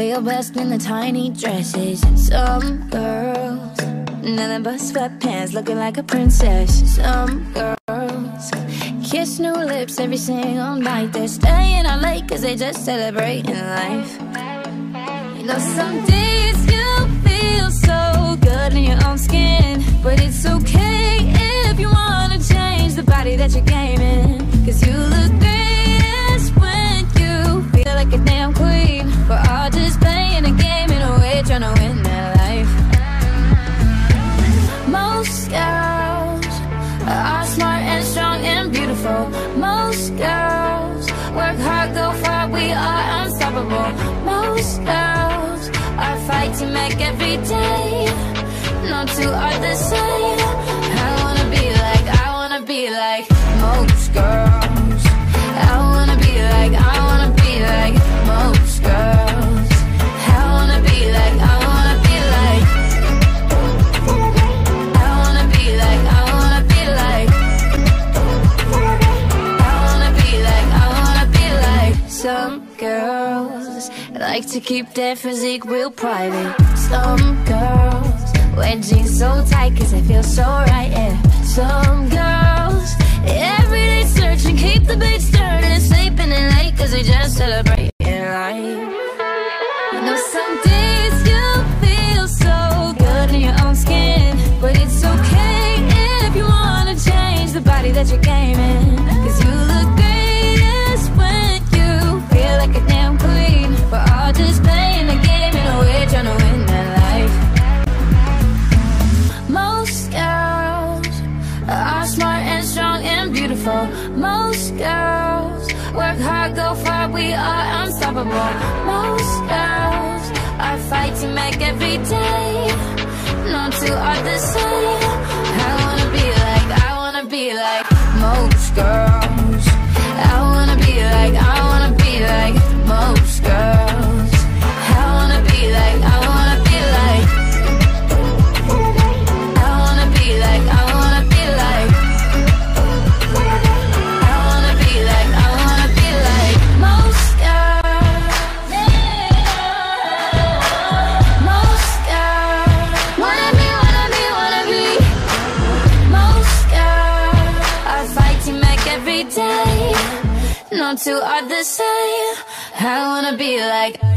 feel best in the tiny dresses. Some girls, nothing but sweatpants, looking like a princess. Some girls kiss new lips every single night. They're staying out late cause they just celebrating life. You know, some days you feel so good in your own skin, but it's okay if you wanna change the body that you're gaming. I wanna be like, I wanna be like most girls. I wanna be like, I wanna be like most girls. I wanna be like, I wanna be like. I wanna be like, I wanna be like. I wanna be like, I wanna be like. Some girls like to keep their physique real private. Some girls wear so tight cause they feel so right, yeah. Some girls every day searching, keep the beats turning, sleeping in late cause they just celebrate life. You know, some days you feel so good in your own skin, but it's okay if you wanna change the body that you're. Cause Most girls work hard, go far, we are unstoppable. Most girls are fighting back every day. No two are the same. Every day. No two are the same. I wanna be like.